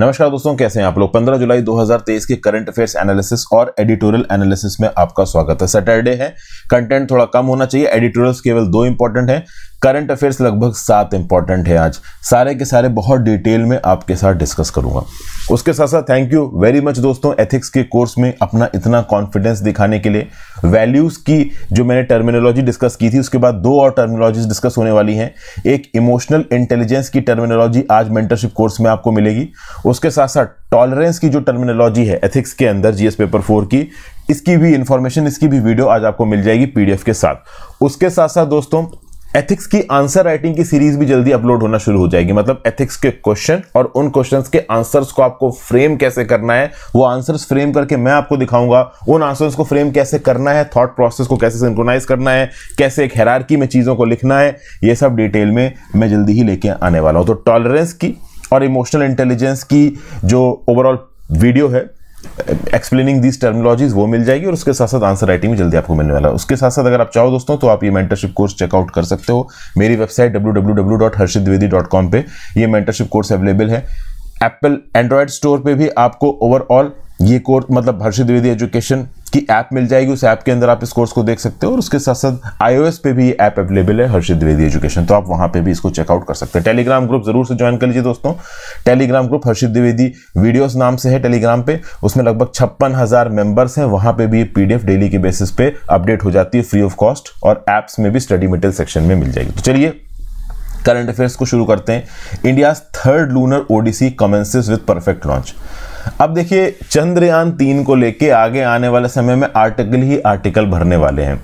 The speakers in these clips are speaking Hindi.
नमस्कार दोस्तों, कैसे हैं आप लोग? 15 जुलाई 2023 के करंट अफेयर्स एनालिसिस और एडिटोरियल एनालिसिस में आपका स्वागत है। सैटरडे है कंटेंट थोड़ा कम होना चाहिए एडिटोरियल्स केवल दो इंपॉर्टेंट हैं। करंट अफेयर्स लगभग सात इंपॉर्टेंट है आज। सारे के सारे बहुत डिटेल में आपके साथ डिस्कस करूँगा। उसके साथ साथ थैंक यू वेरी मच दोस्तों एथिक्स के कोर्स में अपना इतना कॉन्फिडेंस दिखाने के लिए। वैल्यूज़ की जो मैंने टर्मिनोलॉजी डिस्कस की थी, उसके बाद दो और टर्मिनोलॉजीज डिस्कस होने वाली हैं। एक इमोशनल इंटेलिजेंस की टर्मिनोलॉजी आज मेंटरशिप कोर्स में आपको मिलेगी। उसके साथ साथ टॉलरेंस की जो टर्मिनोलॉजी है एथिक्स के अंदर जीएस पेपर फोर की, इसकी भी इंफॉर्मेशन इसकी भी वीडियो आज आपको मिल जाएगी पीडीएफ के साथ। उसके साथ साथ दोस्तों एथिक्स की आंसर राइटिंग की सीरीज़ भी जल्दी अपलोड होना शुरू हो जाएगी। मतलब एथिक्स के क्वेश्चन और उन क्वेश्चंस के आंसर्स को आपको फ्रेम कैसे करना है, वो आंसर्स फ्रेम करके मैं आपको दिखाऊँगा। उन आंसर्स को फ्रेम कैसे करना है थॉट प्रोसेस को कैसे सिंक्रोनाइज करना है, कैसे एक हेरारकी में चीज़ों को लिखना है, ये सब डिटेल में मैं जल्दी ही लेके आने वाला हूँ। तो टॉलरेंस की और इमोशनल इंटेलिजेंस की जो ओवरऑल वीडियो है एक्सप्लेनिंग दीज टर्मिनोलॉजीज वो मिल जाएगी और उसके साथ साथ आंसर राइटिंग भी जल्दी आपको मिलने वाला है। उसके साथ साथ अगर आप चाहो दोस्तों तो आप ये मेंटरशिप कोर्स चेकआउट कर सकते हो। मेरी वेबसाइट डब्ल्यू पे ये मेंटरशिप कोर्स अवेलेबल है। एप्पल एंड्रॉयड स्टोर पर भी आपको ओवरऑल ये कोर्स मतलब हर्षित द्विवेदी एजुकेशन की ऐप मिल जाएगी, उस ऐप के अंदर आप इस कोर्स को देख सकते हो और उसके साथ साथ आईओएस पे भी ऐप अवेलेबल है, हर्षित द्विवेदी एजुकेशन तो आप वहाँ पे भी इसको चेकआउट कर सकते हैं। टेलीग्राम ग्रुप ज़रूर से ज्वाइन कर लीजिए दोस्तों। Telegram group Harshit Dwivedi videos नाम से है टेलीग्राम पे। उसमें लगभग छप्पन हज़ार मेंबर्स हैं। वहाँ पे भी पीडीएफ डेली के बेसिस पे अपडेट हो जाती है फ्री ऑफ़ कॉस्ट और एप्स में भी स्टडी मटेरियल सेक्शन में मिल जाएगी। तो चलिए करंट अफेयर्स को शुरू करते हैं। India third lunar odyssey commences with perfect launch अब देखिए, चंद्रयान तीन को लेके आगे आने वाले समय में आर्टिकल ही आर्टिकल भरने वाले हैं।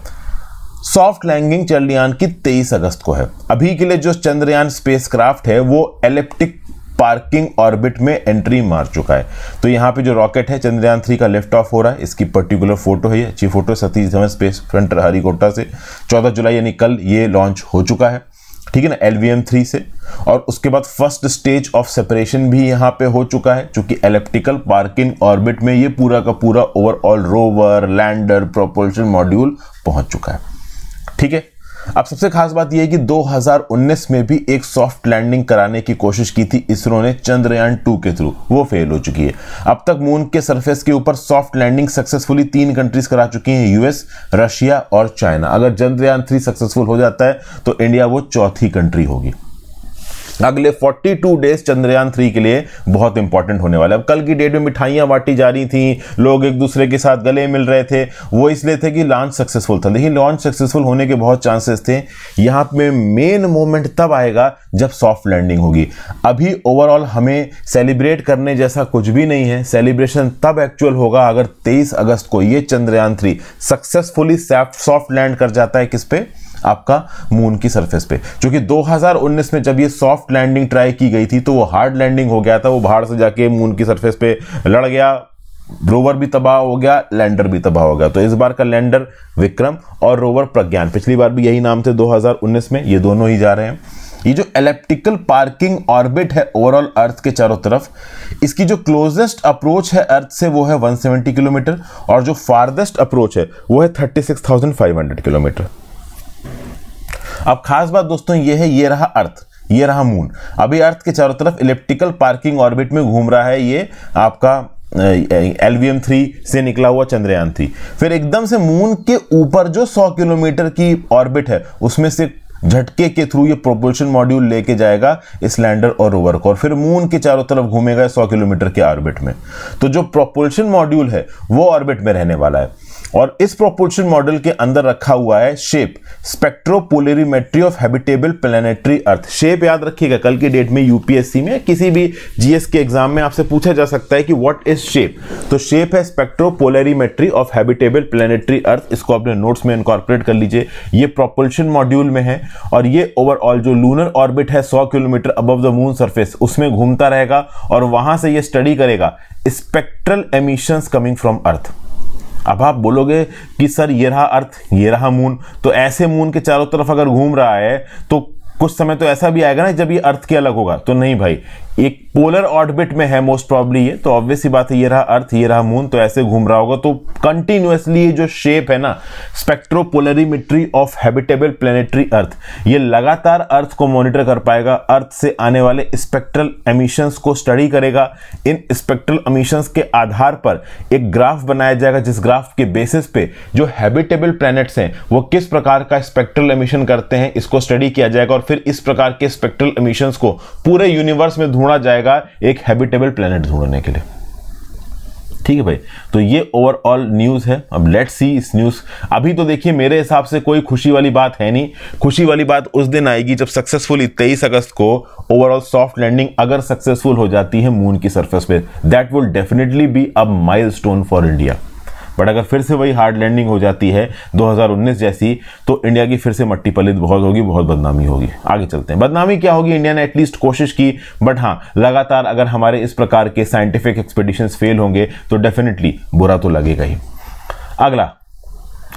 सॉफ्ट लैंडिंग चंद्रयान की 23 अगस्त को है। अभी के लिए जो चंद्रयान स्पेसक्राफ्ट है, वो एलिप्टिक पार्किंग ऑर्बिट में एंट्री मार चुका है। तो यहाँ पे जो रॉकेट है, चंद्रयान थ्री का लिफ्ट ऑफ़ हो रहा है। इसकी पर्टिकुलर फ़ोटो है अच्छी photo Satish Dhawan space front Harikota से 14 जुलाई यानी कल ये लॉन्च हो चुका है। ठीक है ना एलवीएम थ्री से। और उसके बाद फ़र्स्ट स्टेज ऑफ़ सेपरेशन भी यहाँ पे हो चुका है चूँकि एलेप्टिकल पार्किंग ऑर्बिट में ये पूरा का पूरा overall rover lander propulsion module पहुँच चुका है। ठीक है? अब सबसे खास बात यह है कि 2019 में भी एक सॉफ्ट लैंडिंग कराने की कोशिश की थी इसरो ने चंद्रयान टू के थ्रू। वो फेल हो चुकी है। अब तक मून के सरफेस के ऊपर सॉफ्ट लैंडिंग सक्सेसफुली तीन कंट्रीज़ करा चुकी हैं यूएस रशिया और चाइना अगर चंद्रयान थ्री सक्सेसफुल हो जाता है तो इंडिया वो चौथी कंट्री होगी। अगले 42 डेज़ चंद्रयान थ्री के लिए बहुत इंपॉर्टेंट होने वाले अब कल की डेट में मिठाइयाँ बांटी जा रही थी, लोग एक दूसरे के साथ गले मिल रहे थे। वो इसलिए थे कि लॉन्च सक्सेसफुल था। लेकिन लॉन्च सक्सेसफुल होने के बहुत चांसेस थे। यहाँ पे मेन मोमेंट तब आएगा जब सॉफ्ट लैंडिंग होगी। अभी ओवरऑल हमें सेलिब्रेट करने जैसा कुछ भी नहीं है। सेलिब्रेशन तब एक्चुअल होगा अगर तेईस अगस्त को ये Chandrayaan three successfully soft land कर जाता है किस पे? आपका मून की सरफेस पे। क्योंकि 2019 में जब ये सॉफ्ट लैंडिंग ट्राई की गई थी तो वो हार्ड लैंडिंग हो गया था वो बाहर से जाके मून की सरफेस पे लड़ गया रोवर भी तबाह हो गया लैंडर भी तबाह हो गया। तो इस बार का लैंडर विक्रम और रोवर प्रज्ञान। पिछली बार भी यही नाम थे 2019 में ये दोनों ही जा रहे हैं। ये जो इलेप्टिकल पार्किंग ऑर्बिट है ओवरऑल अर्थ के चारों तरफ़ इसकी जो क्लोजेस्ट अप्रोच है अर्थ से वो है 170 किलोमीटर और जो फारदेस्ट अप्रोच है वो है 36,500 किलोमीटर अब खास बात दोस्तों ये है, ये रहा अर्थ, ये रहा मून अभी अर्थ के चारों तरफ़ इलेप्टिकल पार्किंग ऑर्बिट में घूम रहा है ये आपका एलवीएम थ्री से निकला हुआ चंद्रयान थ्री। फिर एकदम से मून के ऊपर जो 100 किलोमीटर की ऑर्बिट है, उसमें से झटके के थ्रू ये प्रोपल्शन मॉड्यूल लेके जाएगा इस लैंडर और रोवर को। और फिर मून के चारों तरफ़ घूमेगा 100 किलोमीटर के ऑर्बिट में। तो जो प्रोपल्शन मॉड्यूल है, वो ऑर्बिट में रहने वाला है। और इस प्रोपोर्शन मॉडल के अंदर रखा हुआ है SHAPE spectropolarimetry of habitable planetary earth SHAPE याद रखिएगा, कल की डेट में यूपीएससी में किसी भी जीएस के एग्ज़ाम में आपसे पूछा जा सकता है कि व्हाट इज़ शेप तो शेप है spectropolarimetry of habitable planetary earth इसको अपने नोट्स में इनकॉर्पोरेट कर लीजिए। ये प्रोपल्शन मॉड्यूल में है और ये ओवरऑल जो लूनर ऑर्बिट है, सौ kilometre above the moon surface उसमें घूमता रहेगा और वहाँ से ये स्टडी करेगा। Spectral emissions coming from earth अब आप बोलोगे कि सर ये रहा अर्थ, ये रहा मून तो ऐसे मून के चारों तरफ़ अगर घूम रहा है तो कुछ समय तो ऐसा भी आएगा ना जब ये अर्थ के अलग होगा। तो नहीं भाई एक पोलर ऑर्बिट में है मोस्ट प्रॉब्ली ये तो ऑब्वियस ही बात है, ये रहा अर्थ ये रहा मून तो ऐसे घूम रहा होगा। तो कंटिन्यूसली ये जो शेप है ना spectropolarimetry of habitable planetary earth ये लगातार अर्थ को मॉनिटर कर पाएगा। अर्थ से आने वाले स्पेक्ट्रल एमिशंस को स्टडी करेगा। इन स्पेक्ट्रल एमिशंस के आधार पर एक ग्राफ बनाया जाएगा, जिस ग्राफ के बेसिस पे जो हैबिटेबल प्लैनेट्स हैं, वो किस प्रकार का स्पेक्ट्रल एमिशन करते हैं, इसको स्टडी किया जाएगा और फिर इस प्रकार के स्पेक्ट्रल एमिशंस को पूरे यूनिवर्स में जाएगा एक हैबिटेबल प्लेनेट ढूँढने के लिए। ठीक है भाई? तो ये ओवरऑल न्यूज़ है। अब लेट्स सी इस न्यूज़ अभी तो देखिए, मेरे हिसाब से कोई खुशी वाली बात है नहीं। खुशी वाली बात उस दिन आएगी जब सक्सेसफुली तेईस अगस्त को ओवरऑल सॉफ्ट लैंडिंग अगर सक्सेसफुल हो जाती है मून की सरफेस पे। That will definitely be a milestone for India but अगर फिर से वही हार्ड लैंडिंग हो जाती है 2019 जैसी तो इंडिया की फिर से मट्टी पलित बहुत होगी, बहुत बदनामी होगी। आगे चलते हैं। बदनामी क्या होगी? इंडिया ने एटलीस्ट कोशिश की बट हाँ लगातार अगर हमारे इस प्रकार के साइंटिफिक एक्सपेडिशन फेल होंगे तो डेफिनेटली बुरा तो लगेगा ही। अगला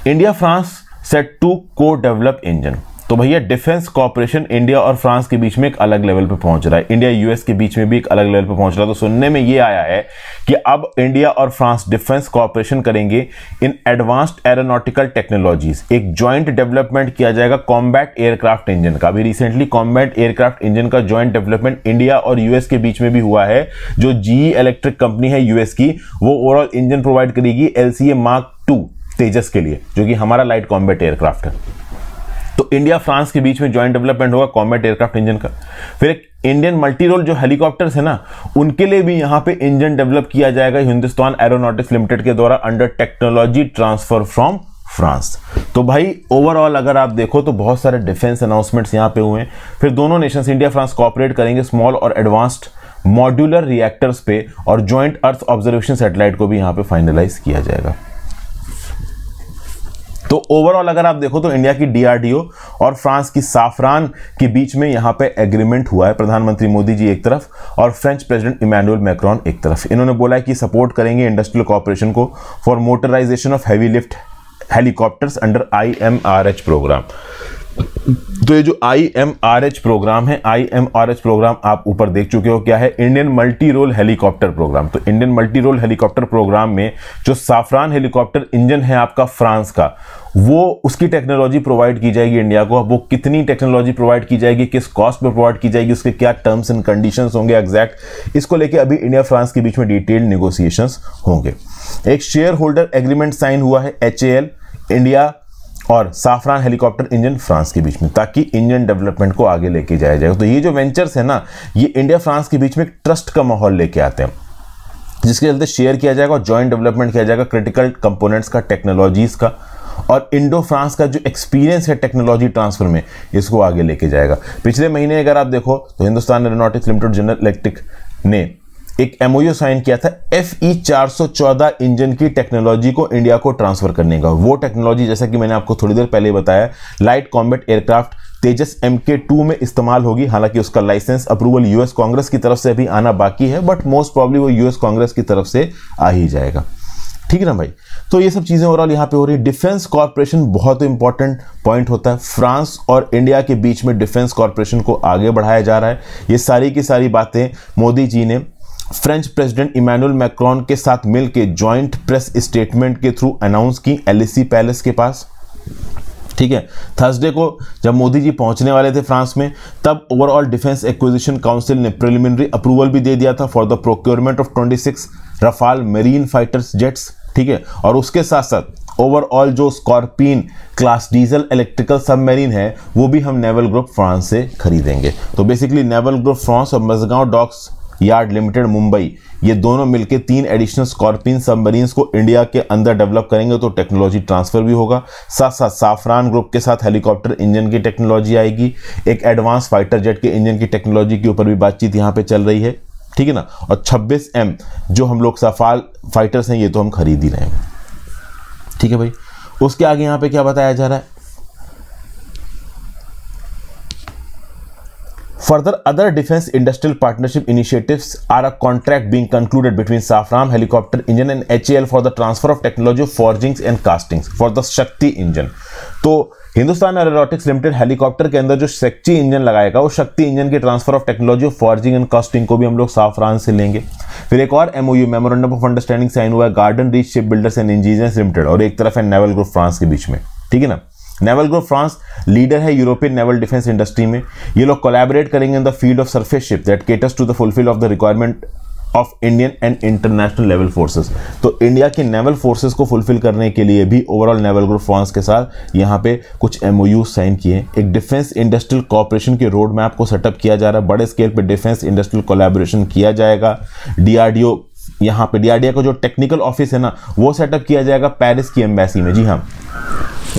India France set to co develop engine तो भैया, डिफेंस कॉपरेशन इंडिया और फ्रांस के बीच में एक अलग लेवल पे पहुँच रहा है। इंडिया, यूएस के बीच में भी एक अलग लेवल पे पहुँच रहा है। तो सुनने में ये आया है कि अब इंडिया और फ्रांस डिफेंस कॉपरेशन करेंगे इन एडवांस्ड एरोनॉटिकल टेक्नोलॉजीज़। एक ज्वाइंट डेवलपमेंट किया जाएगा कॉम्बैट एयरक्राफ्ट इंजन का। अभी रिसेंटली कॉम्बैट एयरक्राफ्ट इंजन का ज्वाइंट डेवलपमेंट इंडिया और यूएस के बीच में भी हुआ है। जो जीई इलेक्ट्रिक कंपनी है यूएस की, वो ओवरऑल इंजन प्रोवाइड करेगी एलसीए मार्क टू तेजस के लिए, जो कि हमारा लाइट कॉम्बैट एयरक्राफ्ट है। तो इंडिया फ्रांस के बीच में ज्वाइंट डेवलपमेंट होगा कॉमेट एयरक्राफ्ट इंजन का। फिर एक इंडियन मल्टी रोल जो हेलीकॉप्टर्स है ना, उनके लिए भी यहाँ पे इंजन डेवलप किया जाएगा हिंदुस्तान एरोनॉटिक्स लिमिटेड के द्वारा under technology transfer from France तो भाई ओवरऑल अगर आप देखो तो बहुत सारे डिफेंस अनाउंसमेंट्स यहाँ पे हुए हैं। फिर दोनों नेशंस इंडिया फ्रांस कॉपरेट करेंगे स्मॉल और एडवांस्ड मॉड्यूलर रिएक्टर्स पे और ज्वाइंट अर्थ ऑब्जर्वेशन सैटेलाइट को भी यहाँ पे फाइनलाइज किया जाएगा। तो ओवरऑल अगर आप देखो तो इंडिया की डीआरडीओ और फ्रांस की साफरान के बीच में यहाँ पे एग्रीमेंट हुआ है प्रधानमंत्री मोदी जी एक तरफ़ और फ्रेंच प्रेसिडेंट इमैनुअल मैक्रॉन एक तरफ़। इन्होंने बोला है कि सपोर्ट करेंगे इंडस्ट्रियल कॉपरेशन को for motorisation of heavy lift helicopters under IMRH programme तो ये जो I M R H programme है I M R H programme आप ऊपर देख चुके हो क्या है? Indian multi role helicopter programme तो Indian multi role helicopter programme में जो साफरान हेलीकॉप्टर इंजन है आपका फ्रांस का, वो उसकी टेक्नोलॉजी प्रोवाइड की जाएगी इंडिया को। वो कितनी टेक्नोलॉजी प्रोवाइड की जाएगी? किस कॉस्ट पे प्रोवाइड की जाएगी? उसके क्या टर्म्स एंड कंडीशन होंगे एग्जैक्ट इसको लेके अभी इंडिया फ्रांस के बीच में डिटेल्ड निगोसिएशंस होंगे। एक शेयर होल्डर एग्रीमेंट साइन हुआ है HAL इंडिया और साफरान हेलीकॉप्टर इंजन फ्रांस के बीच में, ताकि इंजन डेवलपमेंट को आगे लेके जाया जाएगा तो ये जो वेंचर्स है ना, ये इंडिया फ्रांस के बीच में एक ट्रस्ट का माहौल लेके आते हैं, जिसके चलते शेयर किया जाएगा और ज्वाइंट डेवलपमेंट किया जाएगा क्रिटिकल कंपोनेंट्स का, टेक्नोलॉजीज़ का, और इंडो फ्रांस का जो एक्सपीरियंस है टेक्नोलॉजी ट्रांसफ़र में, इसको आगे लेके जाएगा। पिछले महीने अगर आप देखो तो Hindustan aeronautics limited general electric ने एक एमओयू साइन किया था एफ़ ई चार सौ चौदह इंजन की टेक्नोलॉजी को इंडिया को ट्रांसफ़र करने का। वो टेक्नोलॉजी जैसा कि मैंने आपको थोड़ी देर पहले बताया light combat aircraft Tejas M K two में इस्तेमाल होगी। हालाँकि उसका लाइसेंस अप्रूवल यूएस कांग्रेस की तरफ़ से अभी आना बाकी है बट मोस्ट प्रॉब्ली वो यूएस कांग्रेस की तरफ़ से आ ही जाएगा। ठीक है ना भाई? तो ये सब चीज़ें ओवरऑल यहाँ पे हो रही है। डिफेंस कॉरपोरेशन बहुत इंपॉर्टेंट पॉइंट होता है। फ्रांस और इंडिया के बीच में डिफेंस कॉरपोरेशन को आगे बढ़ाया जा रहा है। ये सारी की सारी बातें मोदी जी ने फ्रेंच प्रेसिडेंट इमैनुअल मैक्रॉन के साथ मिलकर ज्वाइंट प्रेस स्टेटमेंट के थ्रू अनाउंस की एलसी पैलेस के पास। ठीक है? थर्सडे को जब मोदी जी पहुँचने वाले थे फ्रांस में, तब ओवरऑल डिफेंस एक्विजिशन काउंसिल ने प्रिलिमिनरी अप्रूवल भी दे दिया था for the procurement of 26 Rafale marine fighters jets. ठीक है? और उसके साथ साथ ओवरऑल जो Scorpene class diesel electrical submarine है, वो भी हम नेवल ग्रुप फ्रांस से खरीदेंगे। तो बेसिकली नेवल ग्रुप फ्रांस और Mazagon docks yard limited, Mumbai. ये दोनों मिलकर तीन एडिशनल स्कॉर्पियन सबमरीन्स को इंडिया के अंदर डेवलप करेंगे तो टेक्नोलॉजी ट्रांसफ़र भी होगा। साथ साथ साफरान ग्रुप के साथ हेलीकॉप्टर इंजन की टेक्नोलॉजी आएगी। एक एडवांस फाइटर जेट के इंजन की टेक्नोलॉजी के ऊपर भी बातचीत यहाँ पे चल रही है। ठीक है ना? और 26 एम जो हम लोग सफाल फाइटर्स हैं, ये तो हम खरीद ही रहे हैं। ठीक है भाई? उसके आगे यहाँ पे क्या बताया जा रहा है? Further, other defense industrial partnership initiatives are a contract being concluded between Safram helicopter engine and HAL for the transfer of technology of forgings and castings for the Shakti engine. तो हिंदुस्तान एरोनॉटिक्स लिमिटेड हेलीकॉप्टर के अंदर जो शक्ति इंजन लगाएगा वो शक्ति इंजन के transfer of technology of forging and casting को भी हम लोग साफरान से लेंगे फिर एक और MOU memorandum of understanding sign हुआ है Garden Reach Shipbuilders and Engineers Limited और एक तरफ़ है नेवल ग्रुप फ्रांस के बीच में ठीक है ना नेवल ग्रुप फ्रांस, लीडर है यूरोपियन नेवल डिफेंस इंडस्ट्री में। ये लोग कोलैबोरेट करेंगे in the field of surface ship that caters to the fulfil of the requirement of Indian and international level forces तो इंडिया के नेवल फोर्सेस को फुलफिल करने के लिए भी ओवरऑल नेवल ग्रुप फ्रांस के साथ यहाँ पे कुछ एमओयू साइन किए एक डिफेंस इंडस्ट्रियल कॉपरेशन के रोड मैप को सेटअप किया जा रहा है। बड़े स्केल पे डिफेंस इंडस्ट्रियल कोलेबोरेशन किया जाएगा। डीआरडीओ यहाँ पे डीआरडीओ का जो टेक्निकल ऑफ़िस है ना, वो सेटअप किया जाएगा पेरिस की एम्बेसी में। जी हाँ।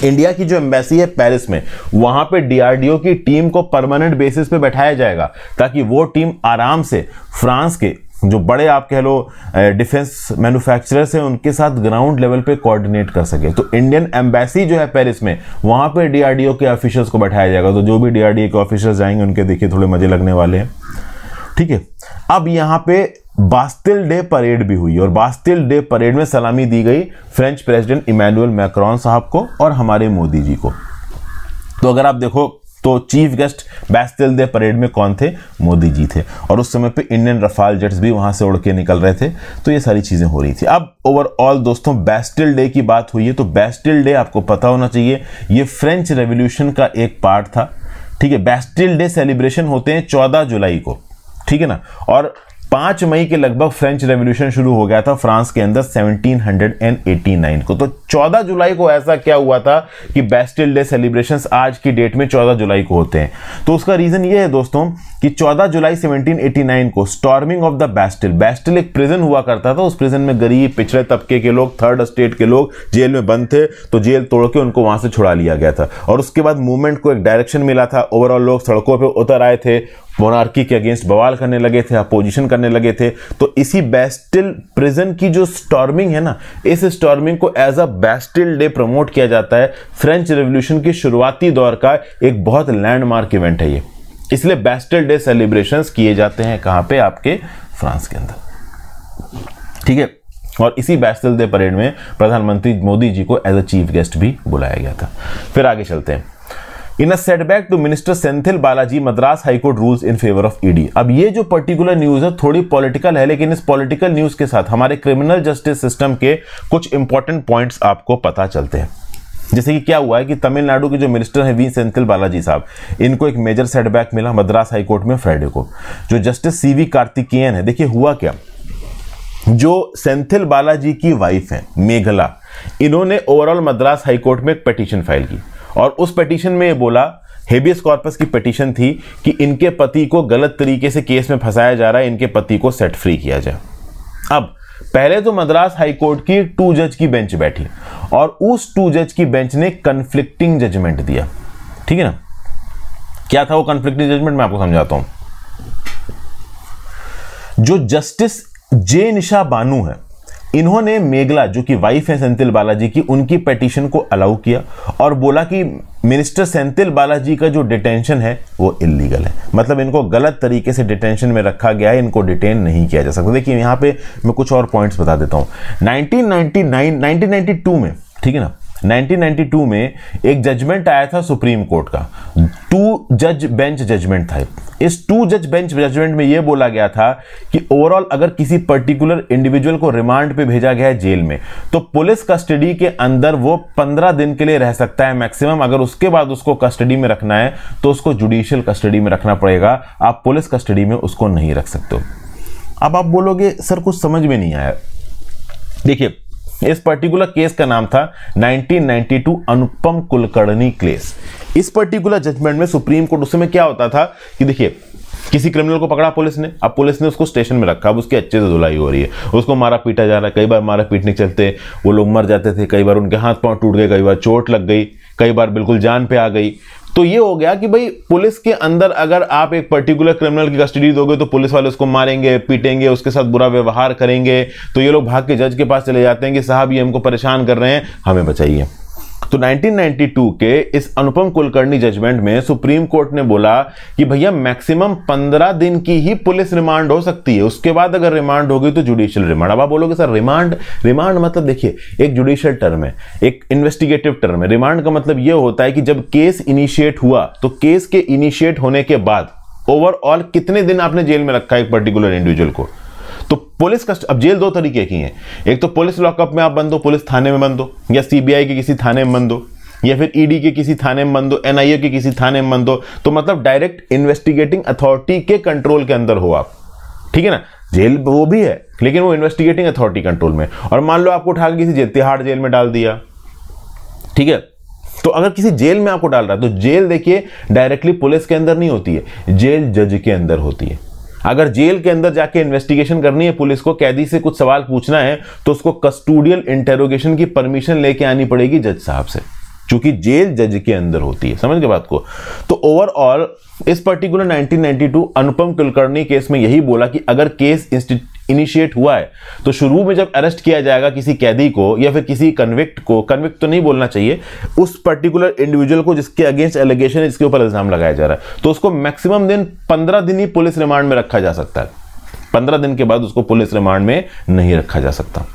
इंडिया की जो एम्बेसी है पेरिस में, वहाँ पे डीआरडीओ की टीम को परमानेंट बेसिस पे बैठाया जाएगा, ताकि वो टीम आराम से फ्रांस के, जो बड़े आप कह लो डिफेंस मैन्युफैक्चरर्स हैं, उनके साथ ग्राउंड लेवल पे कोऑर्डिनेट कर सके। तो इंडियन एम्बेसी जो है पेरिस में, वहाँ पे डीआरडीओ के ऑफिशियल्स को बैठाया जाएगा। तो जो भी डीआरडीओ के ऑफिशियल्स जाएँगे उनके देखिए थोड़े मज़े लगने वाले हैं। ठीक है। अब यहाँ पे बास्तिल डे परेड भी हुई और बास्तिल डे परेड में सलामी दी गई फ्रेंच प्रेसिडेंट इमैनुअल मैक्रॉन साहब को और हमारे मोदी जी को। तो अगर आप देखो तो chief guest Bastille Day parade में कौन थे? मोदी जी थे। और उस समय पे इंडियन रफाल जेट्स भी वहाँ से उड़ के निकल रहे थे। तो ये सारी चीज़ें हो रही थी। अब ओवरऑल दोस्तों, बैस्टिल डे की बात हुई है तो बैस्टिल डे आपको पता होना चाहिए, ये फ्रेंच रेवोल्यूशन का एक पार्ट था। ठीक है, बैस्टिल डे सेलिब्रेशन होते हैं चौदह जुलाई को। ठीक है ना? और पाँच मई के लगभग फ्रेंच रेवोल्यूशन शुरू हो गया था फ्रांस के अंदर 1789 को। तो 14 जुलाई को ऐसा क्या हुआ था कि बेस्टिल डे सेलिब्रेशंस आज की डेट में 14 जुलाई को होते हैं। तो उसका रीजन ये है दोस्तों कि 14 जुलाई 1789 को storming of the Bastille Bastille एक प्रिजन हुआ करता था, उस प्रिजन में गरीब, पिछड़े तबके के लोग थर्ड स्टेट के लोग जेल में बंद थे तो जेल तोड़ के उनको वहाँ से छुड़ा लिया गया था। और उसके बाद मूवमेंट को एक डायरेक्शन मिला था ओवरऑल लोग सड़कों पर उतर आए थे मोनार्की के अगेंस्ट बवाल करने लगे थे अपोजिशन करने लगे थे। तो इसी बेस्टिल प्रिजन की जो स्टॉर्मिंग है ना, इस स्टॉर्मिंग को as a Bastille Day promote किया जाता है। फ्रेंच रेवोल्यूशन की शुरुआती दौर का एक बहुत लैंडमार्क इवेंट है ये। इसलिए बेस्टिल डे सेलिब्रेशंस किए जाते हैं कहाँ पे? आपके फ्रांस के अंदर। ठीक है? और इसी बैस्टल डे परेड में प्रधानमंत्री मोदी जी को एज अ चीफ गेस्ट भी बुलाया गया था। फिर आगे चलते हैं। In a setback to minister Senthil Balaji Madras high court rules in favour of ED अब ये जो पर्टिकुलर न्यूज़ है, थोड़ी पॉलिटिकल है, लेकिन इस पॉलिटिकल न्यूज़ के साथ हमारे क्रिमिनल जस्टिस सिस्टम के कुछ इंपॉर्टेंट पॉइंट्स आपको पता चलते हैं। जैसे कि क्या हुआ है कि तमिलनाडु के जो मिनिस्टर हैं, वी सेंथिल बालाजी साहब, इनको एक मेजर सेटबैक मिला मद्रास हाईकोर्ट में फ्राइडे को। जो जस्टिस सी वी कार्तिकेयन है, देखिए हुआ क्या? जो सेंथिल बालाजी की वाइफ है मेघला इन्होंने ओवरऑल मद्रास हाईकोर्ट में एक पिटीशन फ़ाइल की। और उस पिटीशन में ये बोला हेबियस कॉर्पस की पिटीशन थी कि इनके पति को गलत तरीके से केस में फंसाया जा रहा है, इनके पति को सेट फ्री किया जाए। अब, पहले तो मद्रास हाईकोर्ट की टू जज की बेंच बैठी और उस टू जज की बेंच ने कंफ्लिक्टिंग जजमेंट दिया। ठीक है ना? क्या था वो कंफ्लिक्टिंग जजमेंट मैं आपको समझाता हूँ। जो जस्टिस जे निशा बानू है इन्होंने मेघला, जो कि वाइफ है सेंथिल बालाजी की, उनकी पेटिशन को अलाउ किया और बोला कि मिनिस्टर सेंथिल बालाजी का जो डिटेंशन है, वो इलीगल है। मतलब इनको गलत तरीके से डिटेंशन में रखा गया है, इनको डिटेन नहीं किया जा सकता। देखिए, यहाँ पे मैं कुछ और पॉइंट्स बता देता हूँ। 1999 1992 में, ठीक है ना? 1992 में एक जजमेंट आया था सुप्रीम कोर्ट का। टू जज बेंच जजमेंट था। इस टू जज बेंच जजमेंट में यह बोला गया था कि ओवरऑल अगर किसी पर्टिकुलर इंडिविजुअल को रिमांड पे भेजा गया है जेल में तो पुलिस कस्टडी के अंदर वो पंद्रह दिन के लिए रह सकता है मैक्सिमम अगर उसके बाद उसको कस्टडी में रखना है तो उसको जुडिशियल कस्टडी में रखना पड़ेगा। आप पुलिस कस्टडी में उसको नहीं रख सकते अब आप बोलोगे, सर, कुछ समझ में नहीं आया। देखिए इस पर्टिकुलर केस का नाम था 1992 अनुपम कुलकर्णी केस इस पर्टिकुलर जजमेंट में सुप्रीम कोर्ट उस समय क्या होता था कि देखिए, किसी क्रिमिनल को पकड़ा पुलिस ने, अब पुलिस ने उसको स्टेशन में रखा, अब उसकी अच्छे से धुलाई हो रही है। उसको मारा पीटा जा रहा है, कई बार मारा पीटने चलते, वो लोग मर जाते थे, कई बार उनके हाथ पाँव टूट गए, कई बार चोट लग गई, कई बार बिल्कुल जान पे आ गई। तो ये हो गया कि भाई पुलिस के अंदर अगर आप एक पर्टिकुलर क्रिमिनल की कस्टडी दोगे तो पुलिस वाले उसको मारेंगे, पीटेंगे, उसके साथ बुरा व्यवहार करेंगे तो ये लोग भाग के जज के पास चले जाते हैं कि साहब ये हमको परेशान कर रहे हैं, हमें बचाइए। तो 1992 के इस अनुपम कुलकर्णी जजमेंट में सुप्रीम कोर्ट ने बोला कि भैया मैक्सिमम 15 दिन की ही पुलिस रिमांड हो सकती है। उसके बाद अगर रिमांड होगी तो जुडिशियल रिमांड अब आप बोलोगे, सर, रिमांड रिमांड मतलब देखिए, एक जुडिशियल टर्म है, एक इन्वेस्टिगेटिव टर्म है। रिमांड का मतलब यह होता है कि जब केस इनिशिएट हुआ तो केस के इनिशिएट होने के बाद ओवरऑल कितने दिन आपने जेल में रखा एक पर्टिकुलर इंडिविजुअल को? तो पुलिस कस्ट अब जेल दो तरीके की है। एक तो पुलिस लॉकअप में आप बंद हो, पुलिस थाने में बंद हो, या सीबीआई के किसी थाने में बंद हो, या फिर ईडी के किसी थाने में बंद हो एनआईए के किसी थाने में बंद हो तो मतलब डायरेक्ट इन्वेस्टिगेटिंग अथॉरिटी के कंट्रोल के अंदर हो आप। ठीक है ना? जेल वो भी है, लेकिन वो इन्वेस्टिगेटिंग अथॉरिटी कंट्रोल में और मान लो आपको उठा के किसी जेल तिहाड़ जेल में डाल दिया। ठीक है? तो अगर किसी जेल में आपको डाल रहा है तो जेल देखिए डायरेक्टली पुलिस के अंदर नहीं होती है, जेल जज के अंदर होती है। अगर जेल के अंदर जाके इन्वेस्टिगेशन करनी है, पुलिस को कैदी से कुछ सवाल पूछना है तो उसको कस्टोडियल इंटेरोगेशन की परमिशन लेके आनी पड़ेगी जज साहब से, क्योंकि जेल जज के अंदर होती है। समझ गए बात को? तो ओवरऑल इस पर्टिकुलर 1992 अनुपम कुलकर्णी केस में यही बोला कि अगर केस इनिशिएट हुआ है तो शुरू में जब अरेस्ट किया जाएगा किसी कैदी को या फिर किसी कन्विक्ट को कन्विक्ट तो नहीं बोलना चाहिए, उस पर्टिकुलर इंडिविजुअल को जिसके अगेंस्ट एलिगेशन जिसके ऊपर इल्ज़ाम लगाया जा रहा है। तो उसको मैक्सिमम दिन पंद्रह दिन ही पुलिस रिमांड में रखा जा सकता है। पंद्रह दिन के बाद उसको पुलिस रिमांड में नहीं रखा जा सकता।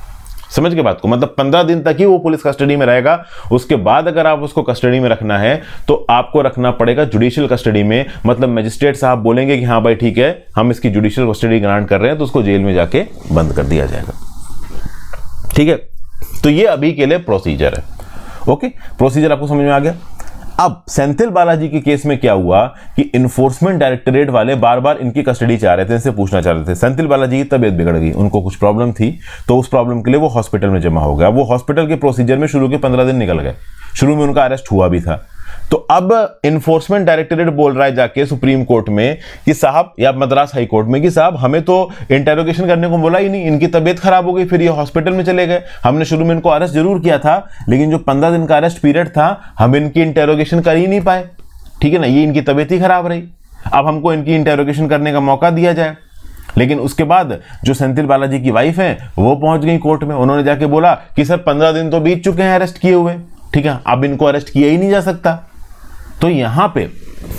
समझ के बात को। मतलब पंद्रह दिन तक ही वो पुलिस कस्टडी में रहेगा। उसके बाद अगर आप उसको कस्टडी में रखना है तो आपको रखना पड़ेगा जुडिशियल कस्टडी में। मतलब मजिस्ट्रेट साहब बोलेंगे कि हाँ भाई ठीक है, हम इसकी जुडिशियल कस्टडी ग्रांट कर रहे हैं तो उसको जेल में जाके बंद कर दिया जाएगा। ठीक है? तो ये अभी के लिए प्रोसीजर है। ओके? प्रोसीजर आपको समझ में आ गया? अब सेंथिल बालाजी के केस में क्या हुआ कि इन्फोर्समेंट डायरेक्टरेट वाले बार बार इनकी कस्टडी चाह रहे थे, इनसे पूछना चाह रहे थे। सेंथिल बालाजी की तबीयत बिगड़ गई, उनको कुछ प्रॉब्लम थी तो उस प्रॉब्लम के लिए वो हॉस्पिटल में जमा हो गया। वो हॉस्पिटल के प्रोसीजर में शुरू के पंद्रह दिन निकल गए। शुरू में उनका अरेस्ट हुआ भी था। तो अब इन्फोर्समेंट डायरेक्टरेट बोल रहा है जाके सुप्रीम कोर्ट में कि साहब, या मद्रास हाई कोर्ट में कि साहब, हमें तो इंटेरोगेशन करने को बोला ही नहीं। इनकी तबीयत खराब हो गई, फिर ये हॉस्पिटल में चले गए। हमने शुरू में इनको अरेस्ट ज़रूर किया था, लेकिन जो पंद्रह दिन का अरेस्ट पीरियड था, हम इनकी इंटेरोगेशन कर ही नहीं पाए। ठीक है ना? ये इनकी तबीयत ही खराब रही। अब हमको इनकी इंटेरोगेशन करने का मौका दिया जाए। लेकिन उसके बाद जो सेंथिल बालाजी की वाइफ है, वो पहुँच गई कोर्ट में। उन्होंने जाके बोला कि सर, पंद्रह दिन तो बीत चुके हैं अरेस्ट किए हुए। ठीक है? अब इनको अरेस्ट किया ही नहीं जा सकता। तो यहाँ पे,